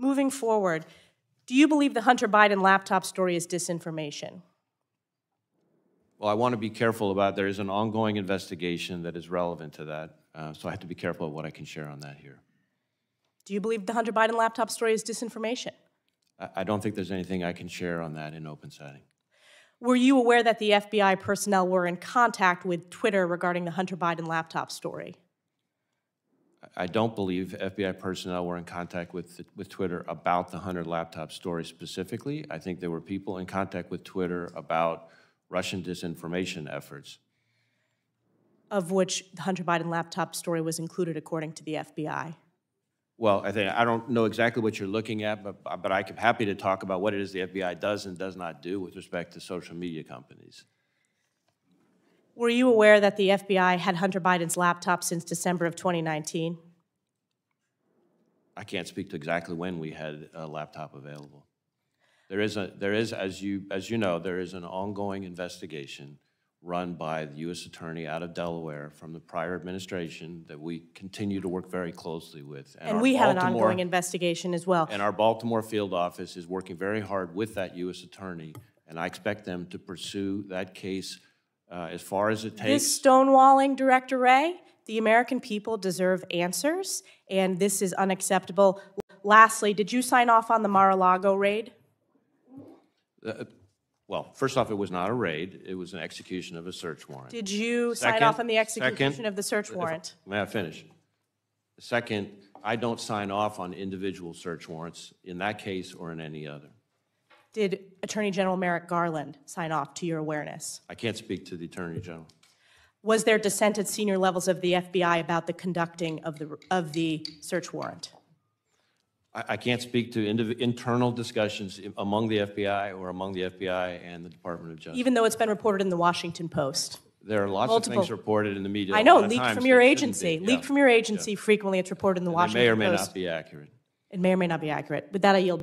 moving forward, do you believe the Hunter Biden laptop story is disinformation? Well, I want to be careful about, there is an ongoing investigation that is relevant to that, uh, so I have to be careful of what I can share on that here. Do you believe the Hunter Biden laptop story is disinformation? I, I don't think there's anything I can share on that in open setting. Were you aware that the FBI personnel were in contact with Twitter regarding the Hunter Biden laptop story? I don't believe FBI personnel were in contact with, with Twitter about the Hunter laptop story specifically. I think there were people in contact with Twitter about Russian disinformation efforts. Of which the Hunter Biden laptop story was included, according to the FBI. Well, I think, I don't know exactly what you're looking at, but, but I'm happy to talk about what it is the FBI does and does not do with respect to social media companies. Were you aware that the FBI had Hunter Biden's laptop since December of 2019? I can't speak to exactly when we had a laptop available. There is, a, there is as, you, as you know, there is an ongoing investigation run by the U.S. Attorney out of Delaware from the prior administration that we continue to work very closely with. And our we have an ongoing investigation as well. And our Baltimore field office is working very hard with that U.S. Attorney, and I expect them to pursue that case uh, as far as it takes. This stonewalling, Director Wray, the American people deserve answers, and this is unacceptable. Lastly, did you sign off on the Mar-a-Lago raid? Uh, Well, first off, it was not a raid, it was an execution of a search warrant. Did you sign off on the execution second- of the search warrant? May I finish? Second, I don't sign off on individual search warrants in that case or in any other. Did Attorney General Merrick Garland sign off to your awareness? I can't speak to the Attorney General. Was there dissent at senior levels of the FBI about the conducting of the, of the search warrant? I, I can't speak to indiv- internal discussions among the FBI or among the FBI and the Department of Justice. Even though it's been reported in the Washington Post? There are lots of things reported in the media. I know, leaked from your agency. be. Leaked from your agency, frequently it's reported in the They Washington may or may Post. not be accurate. It may or may not be accurate. With that, I yield